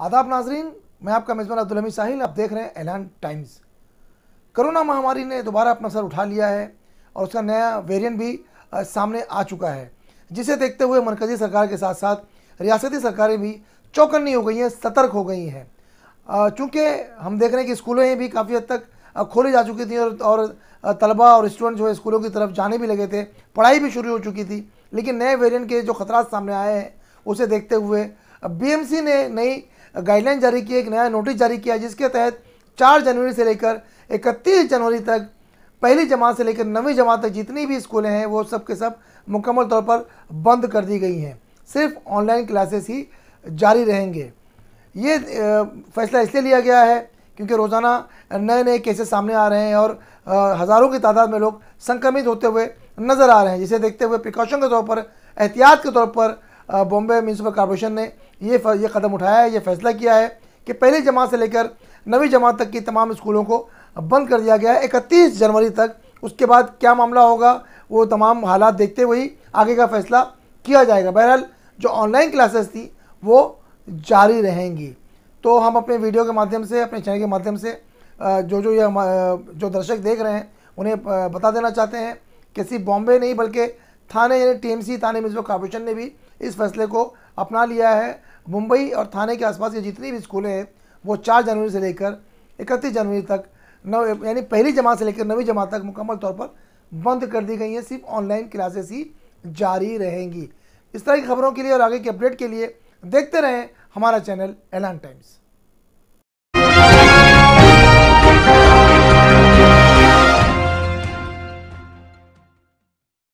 आदाब नाजरीन मैं आपका मेज़बान अब्दुल हमीद साहिल आप देख रहे हैं ऐलान टाइम्स। कोरोना महामारी ने दोबारा अपना सर उठा लिया है और उसका नया वेरिएंट भी सामने आ चुका है जिसे देखते हुए मरकज़ी सरकार के साथ साथ रियासती सरकारें भी चौकन्नी हो गई हैं सतर्क हो गई हैं। चूँकि हम देख रहे हैं कि स्कूलें भी काफ़ी हद तक खोली जा चुकी थी और, और तलबा और स्टूडेंट जो है स्कूलों की तरफ़ जाने भी लगे थे पढ़ाई भी शुरू हो चुकी थी लेकिन नए वेरिएंट के जो खतरात सामने आए हैं उसे देखते हुए बीएमसी ने नई गाइडलाइन जारी की एक नया नोटिस जारी किया, जिसके तहत चार जनवरी से लेकर 31 जनवरी तक, पहली जमात से लेकर नवीं जमात तक जितनी भी स्कूलें हैं, वो सब के सब मुकम्मल तौर पर बंद कर दी गई हैं। सिर्फ़ ऑनलाइन क्लासेस ही जारी रहेंगे। ये फैसला इसलिए लिया गया है क्योंकि रोज़ाना नए नए केसेस सामने आ रहे हैं और हज़ारों की तादाद में लोग संक्रमित होते हुए नज़र आ रहे हैं। जिसे देखते हुए प्रिकॉशन के तौर पर, एहतियात के तौर पर बॉम्बे म्यूनसिपल कॉरपोरेशन ने ये ये कदम उठाया है, ये फैसला किया है कि पहली जमात से लेकर नवी जमात तक की तमाम स्कूलों को बंद कर दिया गया है। इकतीस जनवरी तक उसके बाद क्या मामला होगा, वो तमाम हालात देखते हुए ही आगे का फैसला किया जाएगा। बहरहाल, जो ऑनलाइन क्लासेस थी, वो जारी रहेंगी। तो हम अपने वीडियो के माध्यम से, अपने चैनल के माध्यम से जो जो ये जो दर्शक देख रहे हैं, उन्हें बता देना चाहते हैं। कि सिर्फ़ बॉम्बे नहीं, बल्कि थाने यानी टीएमसी, थाने म्यूनसिपल कॉरपोरेशन ने भी इस फैसले को अपना लिया है। मुंबई और थाने के आसपास के जितनी भी स्कूलें हैं, वो चार जनवरी से लेकर इकतीस जनवरी तक नव यानी पहली जमात से लेकर नवी जमात तक मुकम्मल तौर पर बंद कर दी गई हैं। सिर्फ़ ऑनलाइन क्लासेस ही जारी रहेंगी। इस तरह की खबरों के लिए और आगे की अपडेट के लिए देखते रहें हमारा चैनल एलान टाइम्स